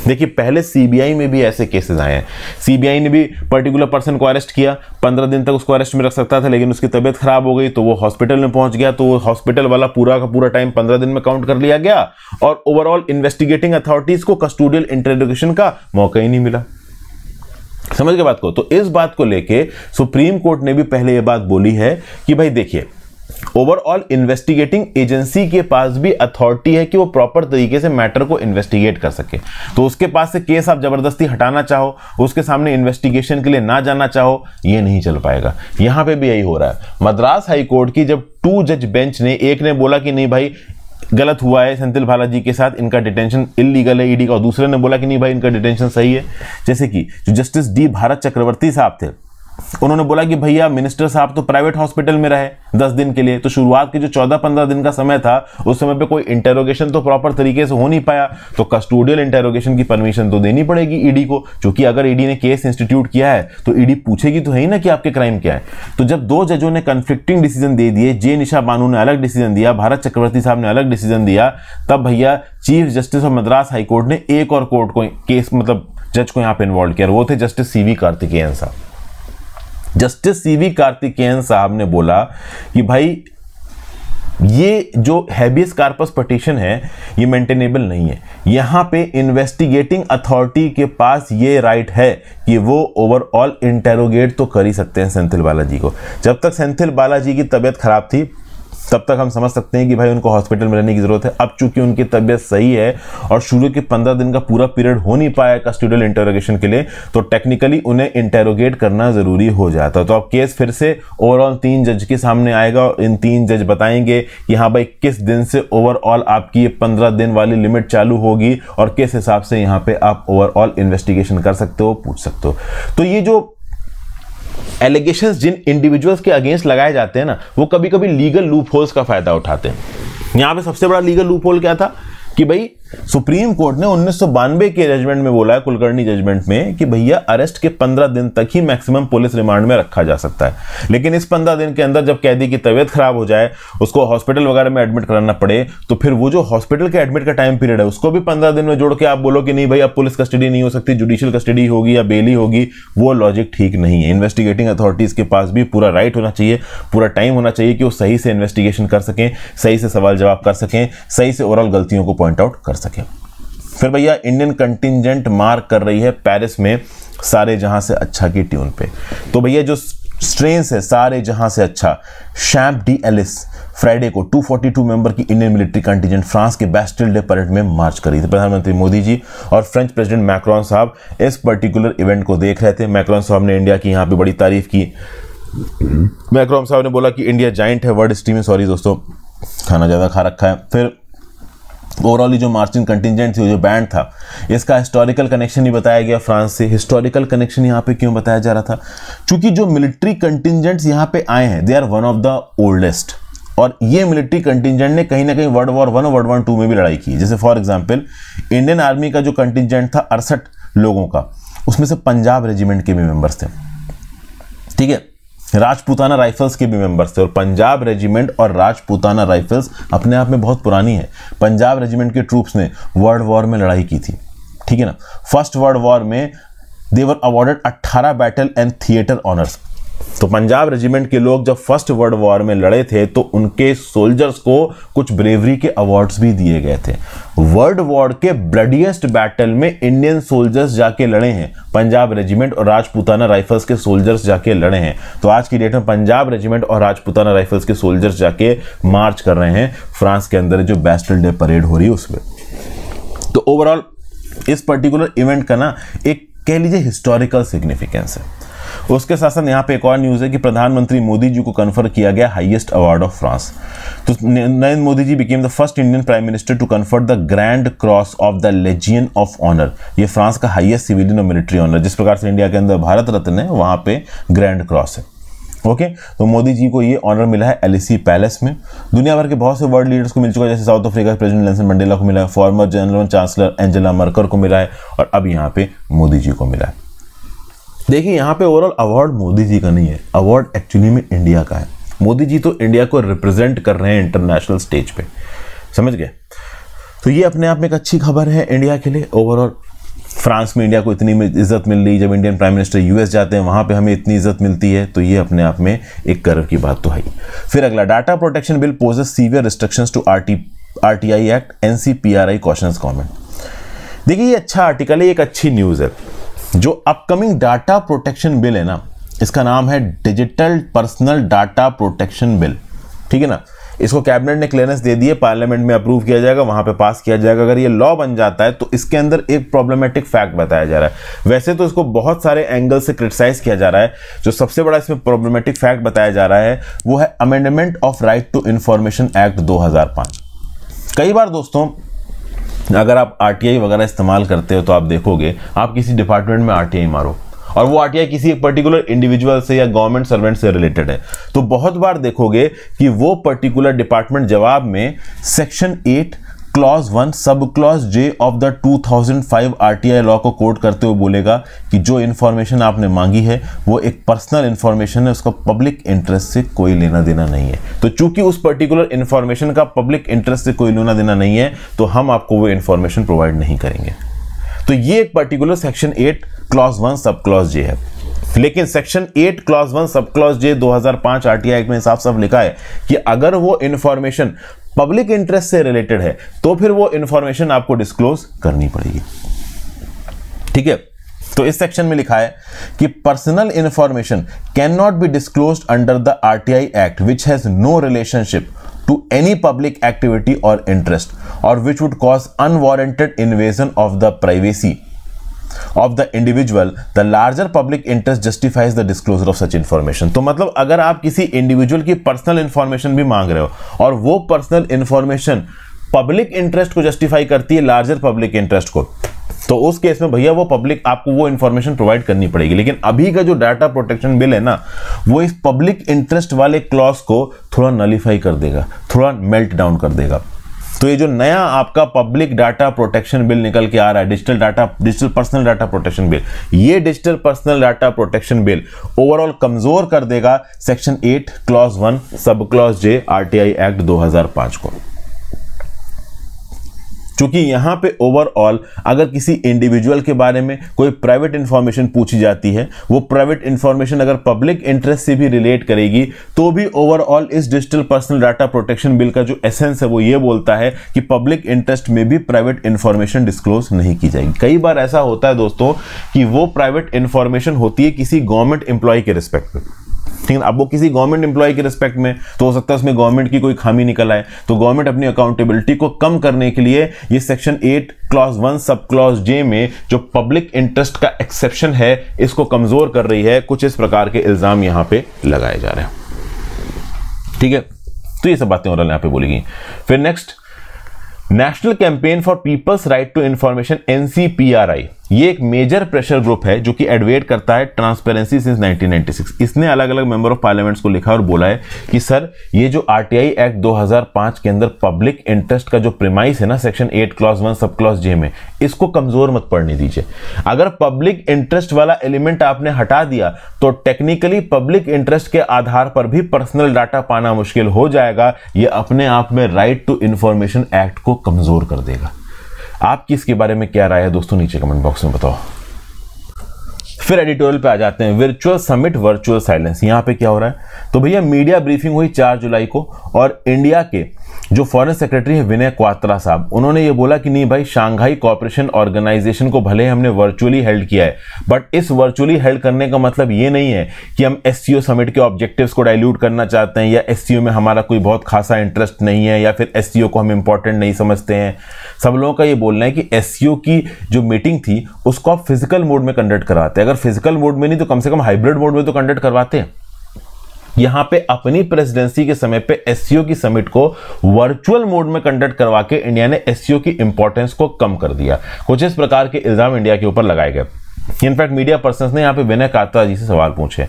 देखिए, पहले सीबीआई में भी ऐसे केसेस आए हैं। सीबीआई ने भी पर्टिकुलर पर्सन को अरेस्ट किया, पंद्रह दिन तक उसको अरेस्ट में रख सकता था, लेकिन उसकी तबीयत खराब हो गई तो वो हॉस्पिटल में पहुँच गया तो वो हॉस्पिटल वाला पूरा का पूरा टाइम पंद्रह दिन में काउंट कर लिया गया, और ओवरऑल इन्वेस्टिगेटिंग अथॉरिटीज को कस्टोडियल इंटरोगेशन का मौका ही नहीं मिला। समझ के बात को? तो इस बात को लेके सुप्रीम कोर्ट ने भी पहले यह बात बोली है कि भाई देखिए ओवरऑल इन्वेस्टिगेटिंग एजेंसी के पास भी अथॉरिटी है कि वो प्रॉपर तरीके से मैटर को इन्वेस्टिगेट कर सके। तो उसके पास से केस आप ज़बरदस्ती हटाना चाहो, उसके सामने इन्वेस्टिगेशन के लिए ना जाना चाहो, ये नहीं चल पाएगा। यहाँ पे भी यही हो रहा है। मद्रास हाई कोर्ट की जब टू जज बेंच ने, एक ने बोला कि नहीं भाई, गलत हुआ है सेंथिल बालाजी के साथ, इनका डिटेंशन इलीगल है ईडी का, और दूसरे ने बोला कि नहीं भाई, इनका डिटेंशन सही है। जैसे कि जो जस्टिस डी भारत चक्रवर्ती साहब थे उन्होंने बोला कि भैया मिनिस्टर साहब तो प्राइवेट हॉस्पिटल में रहे दस दिन के लिए तो शुरुआत के जो चौदह पंद्रह दिन का समय था, उस समय पे कोई इंटेरोगेशन तो प्रॉपर तरीके से हो नहीं पाया। तो कस्टोडियल इंटेरोगेशन की परमिशन तो देनी पड़ेगी ईडी को, क्योंकि अगर ईडी ने केस इंस्टीट्यूट किया है तो ईडी पूछेगी तो है ही ना कि आपके क्राइम क्या है। तो जब दो जजों ने कंफ्लिक्टिंग डिसीज़न दे दिए जे निशा बानू ने अलग डिसीज़न दिया, भारत चक्रवर्ती साहब ने अलग डिसीज़न दिया, तब भैया chief justice of Madras high court ने एक और कोर्ट को केस मतलब जज को यहाँ पे इन्वॉल्व किया वो थे जस्टिस सी वी कार्तिकेयन साहब। जस्टिस सी वी कार्तिकेयन साहब ने बोला कि भाई, ये जो हैबियस कार्पस पटिशन है, ये मेंटेनेबल नहीं है। यहाँ पे इन्वेस्टिगेटिंग अथॉरिटी के पास ये राइट है कि वो ओवरऑल इंटेरोगेट तो कर ही सकते हैं सेंथिल बालाजी को। जब तक सेंथिल बालाजी की तबीयत खराब थी तब तक हम समझ सकते हैं कि भाई उनको हॉस्पिटल में रहने की ज़रूरत है। अब चूँकि उनकी तबीयत सही है और शुरू के पंद्रह दिन का पूरा पीरियड हो नहीं पाया कस्टोडियल इंटेरोगेशन के लिए तो टेक्निकली उन्हें इंटेरोगेट करना ज़रूरी हो जाता है। तो अब केस फिर से ओवरऑल तीन जज के सामने आएगा और इन तीन जज बताएँगे कि हाँ भाई किस दिन से ओवरऑल आपकी ये पंद्रह दिन वाली लिमिट चालू होगी और किस हिसाब से यहाँ पे आप ओवरऑल इन्वेस्टिगेशन कर सकते हो, पूछ सकते हो। तो ये जो एलिगेशन जिन इंडिविजुअल्स के अगेंस्ट लगाए जाते हैं ना, वो कभी कभी लीगल लूप होल्स का फ़ायदा उठाते हैं। यहाँ पे सबसे बड़ा लीगल लूप होल क्या था? कि भाई, सुप्रीम कोर्ट ने उन्नीस सौ बानवे के जजमेंट में बोला है, कुलकर्णी जजमेंट में, कि भैया अरेस्ट के पंद्रह दिन तक ही मैक्सिमम पुलिस रिमांड में रखा जा सकता है। लेकिन इस पंद्रह दिन के अंदर जब कैदी की तबियत खराब हो जाए, उसको हॉस्पिटल वगैरह में एडमिट कराना पड़े तो फिर वो जो हॉस्पिटल के एडमिट का टाइम पीरियड है, उसको भी पंद्रह दिन में जोड़ के आप बोलो कि नहीं भाई अब पुलिस कस्टडी नहीं हो सकती जुडिशियल कस्टडी होगी या बेली होगी, वो लॉजिक ठीक नहीं है। इन्वेस्टिगेटिंग अथॉरिटीज के पास भी पूरा राइट होना चाहिए, पूरा टाइम होना चाहिए कि वो सही से इन्वेस्टिगेशन कर सकें, सही से सवाल जवाब कर सकें, सही से ओवरऑल गलतियों को पॉइंट आउट कर सके। फिर भैया इंडियन कंटिजेंट मार्क कर रही है पेरिस में सारे जहाँ से अच्छा की ट्यून पे। तो भैया, जो स्ट्रेंस है, सारे जहाँ से अच्छा शैम्प डी एलिस फ्राइडे को 242 मेंबर की इंडियन मिलिट्री कंटिजेंट फ्रांस के बेस्टिल डे परेड में मार्च करी थी। प्रधानमंत्री मोदी जी और फ्रेंच प्रेसिडेंट मैक्रॉन साहब इस पर्टिकुलर इवेंट को देख रहे थे। मैक्रॉन साहब ने इंडिया की यहाँ पे बड़ी तारीफ़ की। मैक्रॉन साहब ने बोला कि इंडिया जाइंट है वर्ल्ड स्ट्रीम सॉरी दोस्तों, खाना ज़्यादा खा रखा है। फिर ओवरऑल जो मार्चिंग कंटिजेंट थी जो बैंड था, इसका हिस्टोरिकल कनेक्शन ही बताया गया फ्रांस से। हिस्टोरिकल कनेक्शन यहाँ पे क्यों बताया जा रहा था? क्योंकि जो मिलिट्री कंटिजेंट्स यहाँ पे आए हैं they are one of the oldest और ये मिलिट्री कंटिजेंट ने कहीं ना कहीं वर्ल्ड वॉर वन और वर्ल्ड वॉर टू में भी लड़ाई की। जैसे फॉर एग्ज़ाम्पल इंडियन आर्मी का जो कंटिजेंट था अड़सठ लोगों का, उसमें से पंजाब रेजिमेंट के भी मेंबर्स थे। ठीक है? राजपूताना राइफल्स के भी मेंबर्स थे और पंजाब रेजिमेंट और राजपूताना राइफल्स अपने आप में बहुत पुरानी है। पंजाब रेजिमेंट के ट्रूप्स ने वर्ल्ड वॉर में लड़ाई की थी। ठीक है ना? फ़र्स्ट वर्ल्ड वॉर में they were awarded 18 battle and theatre honours तो पंजाब रेजिमेंट के लोग जब फ़र्स्ट वर्ल्ड वॉर में लड़े थे तो उनके सोल्जर्स को कुछ ब्रेवरी के अवार्ड्स भी दिए गए थे। वर्ल्ड वॉर के ब्लडिएस्ट बैटल में इंडियन सोल्जर्स जाके लड़े हैं। पंजाब रेजिमेंट और राजपूताना राइफल्स के सोल्जर्स जाके लड़े हैं। तो आज की डेट में पंजाब रेजिमेंट और राजपूताना राइफल्स के सोल्जर्स जाके मार्च कर रहे हैं। फ्रांस के अंदर जो बैस्टल डे परेड हो रही है उसमें। तो ओवरऑल इस पर्टिकुलर इवेंट का ना एक कह लीजिए हिस्टोरिकल सिग्निफिकेंस है। उसके साथ साथ यहाँ पे एक और न्यूज़ है कि प्रधानमंत्री मोदी जी को कन्फर किया गया हाईएस्ट अवार्ड ऑफ़ फ्रांस तो Narendra Modi ji became the first Indian prime minister to confer the Grand Cross of the Legion of Honour ये फ्रांस का हाईएस्ट सिविलियन और मिलिट्री ऑनर जिस प्रकार से इंडिया के अंदर भारत रत्न है, वहाँ पे ग्रैंड क्रॉस है। ओके? okay? तो मोदी जी को ये ऑनर मिला है एलिसी पैलेस में। दुनिया भर के बहुत से वर्ल्ड लीडर्स को मिल चुका है। जैसे साउथ अफ्रीका के प्रेसिडेंट नेल्सन मंडेला को मिला है। Former general chancellor Angela Merkel को मिला है। और अब यहाँ पे मोदी जी को मिला है। देखिए, यहाँ पे ओवरऑल अवार्ड मोदी जी का नहीं है। अवार्ड एक्चुअली में इंडिया का है। मोदी जी तो इंडिया को रिप्रेजेंट कर रहे हैं इंटरनेशनल स्टेज पे। समझ गए? तो ये अपने आप में एक अच्छी खबर है इंडिया के लिए। ओवरऑल फ्रांस में इंडिया को इतनी इज़्ज़त मिल रही जब इंडियन प्राइम मिनिस्टर यूएस जाते हैं, वहाँ पे हमें इतनी इज़्ज़त मिलती है। तो ये अपने आप में एक गर्व की बात तो है फिर अगला data protection bill poses severe restrictions to R T R T I act N C P R I government देखिए, ये अच्छा आर्टिकल है एक अच्छी न्यूज़ है। जो अपकमिंग डाटा प्रोटेक्शन बिल है ना, इसका नाम है digital personal data protection bill ठीक है ना? इसको कैबिनेट ने क्लियरेंस दे दिए पार्लियामेंट में अप्रूव किया जाएगा, वहाँ पे पास किया जाएगा। अगर ये लॉ बन जाता है तो इसके अंदर एक प्रॉब्लमेटिक फैक्ट बताया जा रहा है। वैसे तो इसको बहुत सारे एंगल से क्रिटिसाइज किया जा रहा है। जो सबसे बड़ा इसमें प्रॉब्लमेटिक फैक्ट बताया जा रहा है, वो है amendment of right to information act 2005 कई बार दोस्तों अगर आप आरटीआई वगैरह इस्तेमाल करते हो तो आप देखोगे, आप किसी डिपार्टमेंट में आरटीआई मारो, और वो आरटीआई किसी एक पर्टिकुलर इंडिविजुअल से या गवर्नमेंट सर्वेंट से रिलेटेड है। तो बहुत बार देखोगे कि वो पर्टिकुलर डिपार्टमेंट जवाब में section eight clause one sub clause J of the 2005 RTI law को कोट करते हुए बोलेगा कि जो इंफॉर्मेशन आपने मांगी है, वो एक पर्सनल इंफॉर्मेशन है, उसका पब्लिक इंटरेस्ट से कोई लेना देना नहीं है। तो चूँकि उस पर्टिकुलर इंफॉर्मेशन का पब्लिक इंटरेस्ट से कोई लेना देना नहीं है तो हम आपको वो इंफॉर्मेशन प्रोवाइड नहीं करेंगे। तो ये एक particular section eight clause one sub clause J है। लेकिन section eight clause one sub clause J 2005 RTI में साफ़ साफ़ लिखा है कि अगर वो इंफॉर्मेशन पब्लिक इंटरेस्ट से रिलेटेड है तो फिर वो इंफॉर्मेशन आपको डिस्क्लोज करनी पड़ेगी। ठीक है? तो इस सेक्शन में लिखा है कि personal information can not be disclose under the RTI act which has no relationship to any public activity और इंटरेस्ट और which would cause unwarranted invasion of the privacy of the individual the larger public interest justifies the disclosure of such information तो मतलब अगर आप किसी इंडिविजुअल की पर्सनल इंफॉर्मेशन भी मांग रहे हो और वो पर्सनल इंफॉर्मेशन पब्लिक इंटरेस्ट को जस्टिफाई करती है लार्जर पब्लिक इंटरेस्ट को तो उस केस में भैया वो पब्लिक आपको वो इंफॉर्मेशन प्रोवाइड करनी पड़ेगी। लेकिन अभी का जो डाटा प्रोटेक्शन बिल है ना, वो इस पब्लिक इंटरेस्ट वाले क्लॉज को थोड़ा नलीफाई कर देगा, थोड़ा मेल्ट डाउन कर देगा। तो ये जो नया आपका पब्लिक डाटा प्रोटेक्शन बिल निकल के आ रहा है digital data digital personal data protection bill ये digital personal data protection bill overall कमज़ोर कर देगा section eight clause one sub clause J RTI act 2005 को। क्योंकि यहाँ पे ओवरऑल अगर किसी इंडिविजुअल के बारे में कोई प्राइवेट इन्फॉर्मेशन पूछी जाती है, वो प्राइवेट इन्फॉर्मेशन अगर पब्लिक इंटरेस्ट से भी रिलेट करेगी तो भी ओवरऑल इस digital personal data protection bill का जो एसेंस है, वो ये बोलता है कि पब्लिक इंटरेस्ट में भी प्राइवेट इन्फॉर्मेशन डिस्क्लोज नहीं की जाएगी। कई बार ऐसा होता है दोस्तों कि वो प्राइवेट इन्फॉर्मेशन होती है किसी गवर्नमेंट एम्प्लॉय के रिस्पेक्ट में है अब वो किसी गवर्नमेंट एम्प्लॉय के रिस्पेक्ट में तो हो सकता है उसमें गवर्नमेंट की कोई खामी निकल आए। तो गवर्नमेंट अपनी अकाउंटेबिलिटी को कम करने के लिए ये section eight clause one sub clause J में जो पब्लिक इंटरेस्ट का एक्सेप्शन है, इसको कमज़ोर कर रही है। कुछ इस प्रकार के इल्ज़ाम यहाँ पे लगाए जा रहे हैं। ठीक है? तो ये सब बातें और यहाँ पे बोली गई। फिर next national campaign for people's right to information NCPRI ये एक मेजर प्रेशर ग्रुप है जो कि एडवेट करता है ट्रांसपेरेंसी सिंस 1996 इसने अलग अलग मेंबर ऑफ़ पार्लियामेंट्स को लिखा और बोला है कि, सर, ये जो आरटीआई एक्ट 2005 के अंदर पब्लिक इंटरेस्ट का जो प्रिमाइस है ना section 8 clause one sub clause J में, इसको कमज़ोर मत पड़ने दीजिए। अगर पब्लिक इंटरेस्ट वाला एलिमेंट आपने हटा दिया तो टेक्निकली पब्लिक इंटरेस्ट के आधार पर भी पर्सनल डाटा पाना मुश्किल हो जाएगा। ये अपने आप में राइट टू इंफॉर्मेशन एक्ट को कमज़ोर कर देगा। आपकी इसके बारे में क्या राय है दोस्तों? नीचे कमेंट बॉक्स में बताओ। फिर एडिटोरियल पे आ जाते हैं। वर्चुअल समिट वर्चुअल साइलेंस यहाँ पे क्या हो रहा है? तो भैया मीडिया ब्रीफिंग हुई चार जुलाई को और इंडिया के जो फॉरेन सेक्रेटरी है, विनय क्वात्रा साहब, उन्होंने ये बोला कि नहीं भाई शांघाई कॉपरेशन ऑर्गेनाइजेशन को भले हमने वर्चुअली हेल्ड किया है बट इस वर्चुअली हेल्ड करने का मतलब ये नहीं है कि हम एससीओ समिट के ऑब्जेक्टिव्स को डाइल्यूट करना चाहते हैं या एससीओ में हमारा कोई बहुत खासा इंटरेस्ट नहीं है या फिर एससीओ को हम इंपॉर्टेंट नहीं समझते हैं। सब लोगों का ये बोलना है कि एससीओ की जो मीटिंग थी, उसको आप फ़िज़िकल मोड में कंडक्ट करवाते हैं। अगर फ़िज़िकल मोड में नहीं तो कम से कम हाइब्रिड मोड में तो कंडक्ट करवाते हैं। यहाँ पे अपनी प्रेसिडेंसी के समय पे एससीओ की समिट को वर्चुअल मोड में कंडक्ट करवा के इंडिया ने एससीओ की इंपॉर्टेंस को कम कर दिया। कुछ इस प्रकार के इल्ज़ाम इंडिया के ऊपर लगाए गए। इनफैक्ट मीडिया पर्सन ने यहाँ पे विनय कात्रा जी से सवाल पूछे।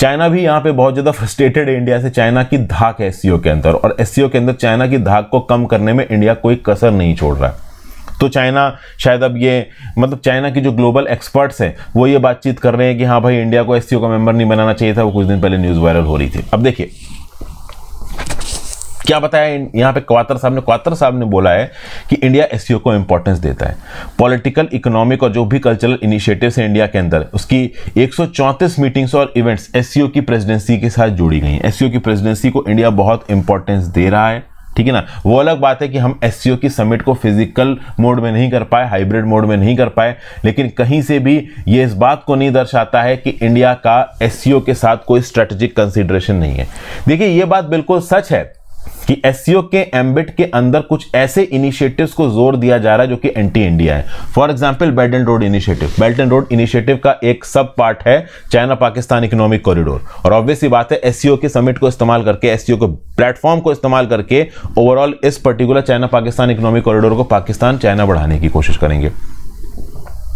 चाइना भी यहाँ पे बहुत ज़्यादा फ्रस्ट्रेटेड है इंडिया से चाइना की धाक है एससीओ के अंदर। और एससीओ के अंदर चाइना की धाक को कम करने में इंडिया कोई कसर नहीं छोड़ रहा है। तो चाइना शायद अब ये मतलब चाइना की जो ग्लोबल एक्सपर्ट्स हैं, वो ये बातचीत कर रहे हैं कि हाँ भाई, इंडिया को एससीओ का मेंबर नहीं बनाना चाहिए था, वो कुछ दिन पहले न्यूज़ वायरल हो रही थी। अब देखिए, क्या बताया यहाँ पे क्वातर साहब ने क्वातर साहब ने बोला है कि इंडिया एससीओ को इंपॉर्टेंस देता है। पॉलिटिकल इकोनॉमिक और जो भी कल्चरल इनिशिएटिव्स है इंडिया के अंदर, उसकी 134 मीटिंग्स और इवेंट्स एससीओ की प्रेसिडेंसी के साथ जुड़ी गई हैं। एससीओ की प्रेसिडेंसी को इंडिया बहुत इंपॉर्टेंस दे रहा है। ठीक है ना? वो अलग बात है कि हम एस की समिट को फ़िज़िकल मोड में नहीं कर पाए हाइब्रिड मोड में नहीं कर पाए, लेकिन कहीं से भी ये इस बात को नहीं दर्शाता है कि इंडिया का एससीओ के साथ कोई स्ट्रेटेजिक कंसिडरेशन नहीं है। देखिए, ये बात बिल्कुल सच है। कि एस के एम्बिट के अंदर कुछ ऐसे इनिशिएटिव्स को ज़ोर दिया जा रहा है जो कि एंटी इंडिया है। For example belt and road initiative belt and road initiative का एक सब पार्ट है चाइना पाकिस्तान इकोनॉमिक कॉरिडोर और ऑब्वियसली बात है एस के समिट को इस्तेमाल करके एस को प्लेटफॉर्म को इस्तेमाल करके ओवरऑल इस particular China Pakistan economic corridor को पाकिस्तान चाइना बढ़ाने की कोशिश करेंगे।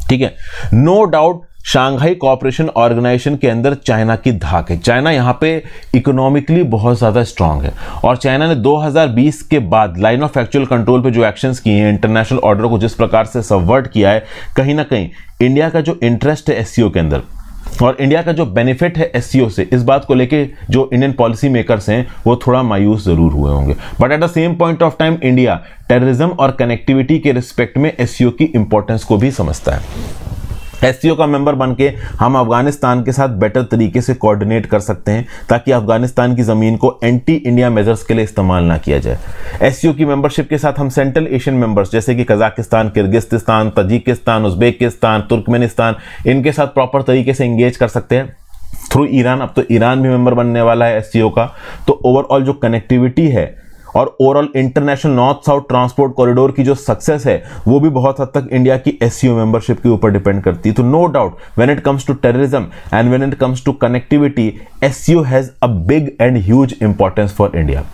ठीक है? No doubt Shanghai Cooperation Organisation के अंदर चाइना की धाक है। चाइना यहाँ पे इकोनॉमिकली बहुत ज़्यादा स्ट्रांग है। और चाइना ने 2020 के बाद लाइन ऑफ़ एक्चुअल कंट्रोल पे जो एक्शंस किए हैं इंटरनेशनल ऑर्डर को जिस प्रकार से सबवर्ट किया है, कहीं ना कहीं इंडिया का जो इंटरेस्ट है एस के अंदर और इंडिया का जो बेनिफिट है एससीओ से, इस बात को लेके जो इंडियन पॉलिसी मेकर्स हैं, वो थोड़ा मायूस ज़रूर हुए होंगे। But at the same point of time India terrorism और कनेक्टिविटी के रिस्पेक्ट में एससीओ की इंपॉर्टेंस को भी समझता है। एस का मेंबर बन के हम अफ़गानिस्तान के साथ बेटर तरीके से कोऑर्डिनेट कर सकते हैं, ताकि अफ़गानिस्तान की ज़मीन को एंटी इंडिया मेजर्स के लिए इस्तेमाल ना किया जाए। एस की मेंबरशिप के साथ हम सेंट्रल एशियन मेंबर्स जैसे कि Kazakhstan, Kyrgyzstan, Tajikistan, Uzbekistan, Turkmenistan, इनके साथ प्रॉपर तरीके से इंगेज कर सकते हैं। थ्रू ईरान अब तो ईरान भी मेंबर बनने वाला है SCO का। तो ओवरऑल जो कनेक्टिविटी है और overall international north south transport corridor की जो सक्सेस है, वो भी बहुत हद तक इंडिया की एस मेंबरशिप के ऊपर डिपेंड करती है। तो no doubt when it comes to terrorism and when it comes to connectivity S has a big and huge importance for India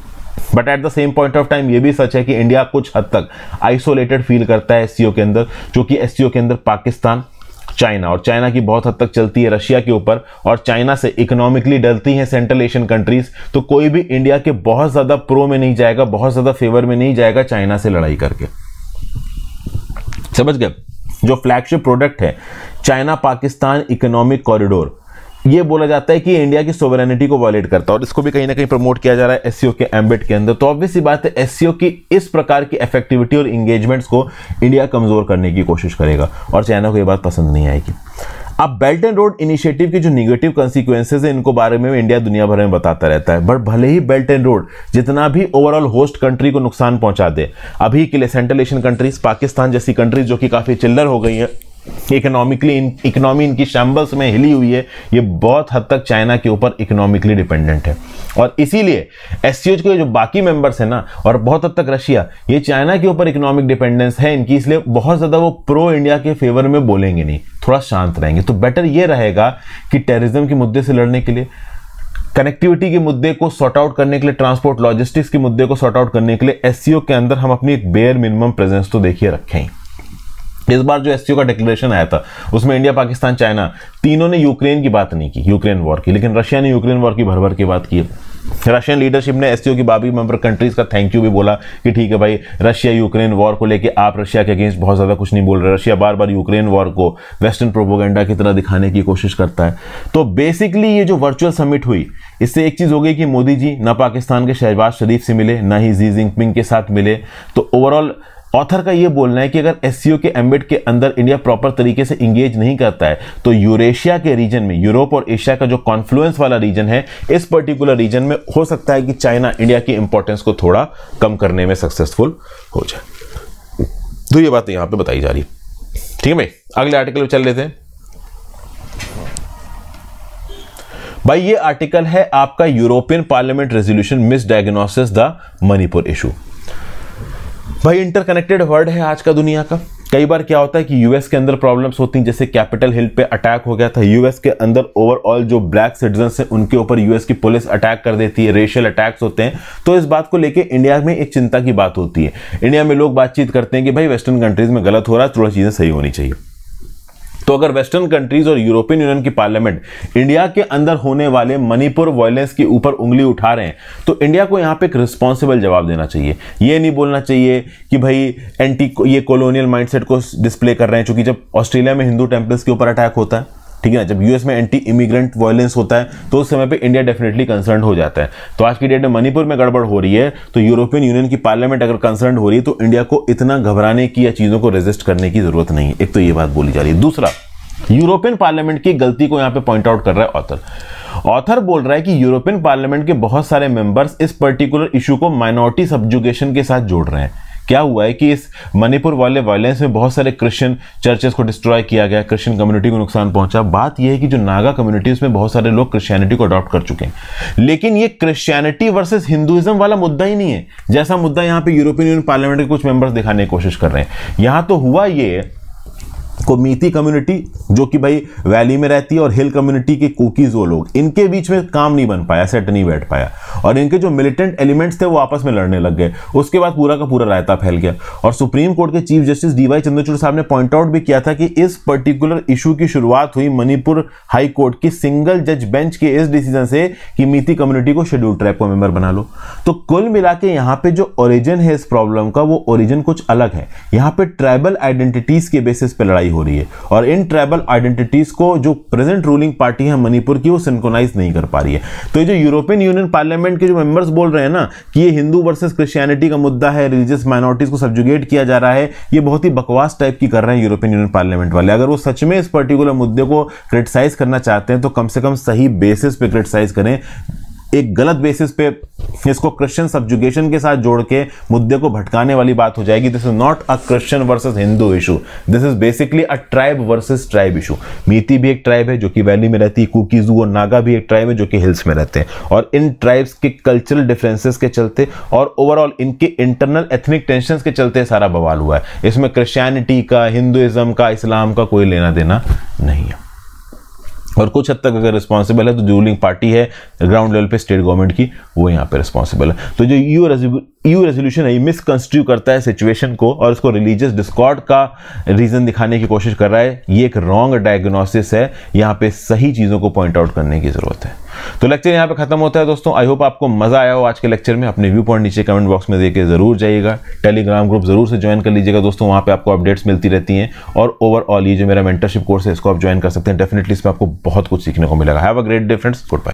but at the same point of time ये भी सच है कि इंडिया कुछ हद तक आइसोलेटेड फील करता है एससीओ के अंदर, जो कि एस के अंदर पाकिस्तान चाइना, और चाइना की बहुत हद तक चलती है रशिया के ऊपर, और चाइना से इकोनॉमिकली डलती हैं सेंट्रल एशियन कंट्रीज़ तो कोई भी इंडिया के बहुत ज़्यादा प्रो में नहीं जाएगा, बहुत ज़्यादा फेवर में नहीं जाएगा चाइना से लड़ाई करके। समझ गए? जो फ्लैगशिप प्रोडक्ट है चाइना पाकिस्तान इकोनॉमिक कॉरिडोर ये बोला जाता है कि इंडिया की सोवरेनिटी को वॉलेट करता है और इसको भी कहीं ना कहीं प्रमोट किया जा रहा है एससीओ के एम्बिट के अंदर। तो ऑब्वियस सी बात है एससीओ की इस प्रकार की इफेक्टिविटी और इंगेजमेंट्स को इंडिया कमज़ोर करने की कोशिश करेगा और चाइना को ये बात पसंद नहीं आएगी। अब बेल्ट एंड रोड इनिशिएटिव की जो निगेटिव कॉन्सिक्वेंसेज है, इनको बारे में इंडिया दुनिया भर में बताता रहता है। बट भले ही बेल्ट एंड रोड जितना भी ओवरऑल होस्ट कंट्री को नुकसान पहुँचा दे, अभी के लिए सेंट्रल एशियन कंट्रीज़ पाकिस्तान जैसी कंट्रीज़ जो कि काफ़ी चिल्लर हो गई है इकोनॉमिकली इकोनॉमी इनकी शैम्बल्स में हिली हुई है, ये बहुत हद तक चाइना के ऊपर इकोनॉमिकली डिपेंडेंट है। और इसीलिए एस के जो बाकी मेंबर्स है ना, और बहुत हद तक रशिया ये चाइना के ऊपर इकोनॉमिक डिपेंडेंस है इनकी, इसलिए बहुत ज़्यादा वो प्रो इंडिया के फेवर में बोलेंगे नहीं, थोड़ा शांत रहेंगे। तो बेटर ये रहेगा कि टेररिज्म के मुद्दे से लड़ने के लिए कनेक्टिविटी के मुद्दे को सॉर्ट आउट करने के लिए ट्रांसपोर्ट लॉजिस्टिक्स के मुद्दे को सॉर्ट आउट करने के लिए एस के अंदर हम अपनी एक बेयर मिनिमम प्रेजेंस तो देखिए रखें। इस बार जो एससीओ का डिक्लेरेशन आया था, उसमें इंडिया पाकिस्तान चाइना तीनों ने यूक्रेन की बात नहीं की यूक्रेन वॉर की। लेकिन रशिया ने यूक्रेन वॉर की भर भर की बात की। रशियन लीडरशिप ने एससीओ की बाबी मेंबर कंट्रीज़ का थैंक यू भी बोला कि ठीक है भाई रशिया यूक्रेन वॉर को लेके आप रशिया के अगेंस्ट बहुत ज़्यादा कुछ नहीं बोल रहे। रशिया बार बार यूक्रेन वॉर को वेस्टर्न प्रोपोगेंडा की तरह दिखाने की कोशिश करता है। तो बेसिकली ये जो वर्चुअल समिट हुई, इससे एक चीज़ हो गई कि मोदी जी ना पाकिस्तान के शहबाज शरीफ से मिले, ना ही जी जिनपिंग के साथ मिले। तो ओवरऑल ऑथर का यह बोलना है कि अगर एस के एम्बिट के अंदर इंडिया प्रॉपर तरीके से इंगेज नहीं करता है तो यूरेशिया के रीजन में यूरोप और एशिया का जो कॉन्फ्लुएंस वाला रीजन है, इस पर्टिकुलर रीजन में हो सकता है कि चाइना इंडिया की इंपॉर्टेंस को थोड़ा कम करने में सक्सेसफुल हो जाए। तो ये बात यहाँ पे बताई जा रही ठीक है भाई? अगले आर्टिकल में चल लेते हैं। भाई, ये आर्टिकल है आपका European parliament resolution misdiagnosis the Manipur issue भाई इंटरकनेक्टेड वर्ल्ड है आज का दुनिया का। कई बार क्या होता है कि यूएस के अंदर प्रॉब्लम्स होती हैं, जैसे कैपिटल हिल पे अटैक हो गया था। यूएस के अंदर ओवरऑल जो ब्लैक सिटीजन है, उनके ऊपर यूएस की पुलिस अटैक कर देती है रेशियल अटैक्स होते हैं। तो इस बात को लेकर इंडिया में एक चिंता की बात होती है। इंडिया में लोग बातचीत करते हैं कि भाई वेस्टर्न कंट्रीज़ में गलत हो रहा है, थोड़ा चीज़ें सही होनी चाहिए। तो अगर वेस्टर्न कंट्रीज़ और यूरोपियन यूनियन की पार्लियामेंट इंडिया के अंदर होने वाले मणिपुर वायलेंस के ऊपर उंगली उठा रहे हैं तो इंडिया को यहाँ पे एक रिस्पॉन्सिबल जवाब देना चाहिए। ये नहीं बोलना चाहिए कि भाई एंटी ये कॉलोनियल माइंडसेट को डिस्प्ले कर रहे हैं क्योंकि जब ऑस्ट्रेलिया में हिंदू टेम्पल्स के ऊपर अटैक होता है। ठीक है ना जब यूएस में एंटी इमिग्रेंट वायलेंस होता है तो उस समय पे इंडिया डेफिनेटली कंसर्न हो जाता है। तो आज की डेट में मणिपुर में गड़बड़ हो रही है तो यूरोपियन यूनियन की पार्लियामेंट अगर कंसर्न हो रही है तो इंडिया को इतना घबराने की या चीज़ों को रेजिस्ट करने की ज़रूरत नहीं है। एक तो ये बात बोली जा रही है। दूसरा यूरोपियन पार्लियामेंट की गलती को यहाँ पे पॉइंट आउट कर रहा है ऑथर ऑथर बोल रहा है कि यूरोपियन पार्लियामेंट के बहुत सारे मेंबर्स इस पर्टिकुलर इशू को माइनॉरिटी सब्जुगेशन के साथ जोड़ रहे हैं। क्या हुआ है कि इस मणिपुर वाले वायलेंस में बहुत सारे क्रिश्चियन चर्चेस को डिस्ट्रॉय किया गया क्रिश्चियन कम्युनिटी को नुकसान पहुँचा। बात यह है कि जो नागा कम्युनिटी उसमें बहुत सारे लोग क्रिश्चियनिटी को अडॉप्ट कर चुके हैं। लेकिन ये क्रिश्चियनिटी वर्सेज हिंदुइज्म वाला मुद्दा ही नहीं है। जैसा मुद्दा यहाँ पे यूरोपियन यूनियन पार्लियामेंट के कुछ मेंबर्स दिखाने की कोशिश कर रहे हैं। यहाँ तो हुआ ये कोमीती कम्युनिटी जो कि भाई वैली में रहती है और हिल कम्युनिटी के कुकीज वो लोग, इनके बीच में काम नहीं बन पाया सेट नहीं बैठ पाया। और इनके जो मिलिटेंट एलिमेंट्स थे, वो आपस में लड़ने लग गए। उसके बाद पूरा का पूरा रायता फैल गया। और सुप्रीम कोर्ट के chief justice D Y Chandrachud साहब ने पॉइंट आउट भी किया था कि इस पर्टिकुलर इशू की शुरुआत हुई मणिपुर हाई कोर्ट की सिंगल जज बेंच के इस डिसीज़न से कि मीती कम्युनिटी को शेड्यूल ट्राइब का मेंबर बना लो। तो कुल मिला के यहाँ पे जो ओरिजिन है इस प्रॉब्लम का, वो ओरिजिन कुछ अलग है। यहाँ पे ट्राइबल आइडेंटिटीज के बेसिस पे लड़ाई हो रही है। और इन ट्राइबल आइडेंटिटीज को जो प्रेजेंट रूलिंग पार्टी है मणिपुर की, वो सिंक्रोनाइज नहीं कर पा रही है। तो ये जो यूरोपियन यूनियन पार्लियामेंट के जो मेंबर्स बोल रहे हैं ना, कि ये हिंदू वर्सेस क्रिश्चियनिटी का मुद्दा है, रिलीजियस माइनॉरिटीज को सब्जुगेट किया जा रहा है, ये बहुत ही बकवास टाइप की कर रहे हैं यूरोपियन यूनियन पार्लियामेंट वाले। अगर वो सच में इस पर्टिकुलर मुद्दे को क्रिटिसाइज करना चाहते हैं तो कम से कम सही बेसिस पे क्रिटिसाइज करें। एक गलत बेसिस पे इसको क्रिश्चियन सब्जुगेशन के साथ जोड़ के मुद्दे को भटकाने वाली बात हो जाएगी। This is not a Christian versus Hindu issue this is basically a tribe versus tribe issue Meitei भी एक ट्राइब है जो कि वैली में रहती है कुकीजू और नागा भी एक ट्राइब है जो कि हिल्स में रहते हैं। और इन ट्राइब्स के कल्चरल डिफरेंसेस के चलते और ओवरऑल इनके इंटरनल एथनिक टेंशन के चलते सारा बवाल हुआ है। इसमें क्रिश्चियनिटी का हिंदुइज्म का इस्लाम का कोई लेना देना नहीं है। और कुछ हद तक अगर रिस्पॉन्सिबल है तो जो रूलिंग पार्टी है ग्राउंड लेवल पे स्टेट गवर्नमेंट की, वो यहाँ पे रिस्पॉन्सिबल है। तो जो यू यू रेजोल्यूशन है, ये मिसकंस्ट्रू करता है सिचुएशन को और उसको रिलीजियस डिस्कॉर्ड का रीजन दिखाने की कोशिश कर रहा है। ये एक रॉन्ग डायग्नोसिस है। यहाँ पे सही चीज़ों को पॉइंट आउट करने की ज़रूरत है। तो लेक्चर यहाँ पे खत्म होता है दोस्तों। आई होप आपको मज़ा आया हो आज के लेक्चर में। अपने व्यू पॉइंट नीचे कमेंट बॉक्स में देके ज़रूर जाइएगा। टेलीग्राम ग्रुप ज़रूर से ज्वाइन कर लीजिएगा दोस्तों। वहाँ पे आपको अपडेट्स मिलती रहती हैं। और ओवरऑल ये जो मेरा मेंटरशिप कोर्स है, इसको आप ज्वाइन कर सकते हैं। डेफिनेटली इसमें आपको बहुत कुछ सीखने को मिलेगा। Have a great difference goodbye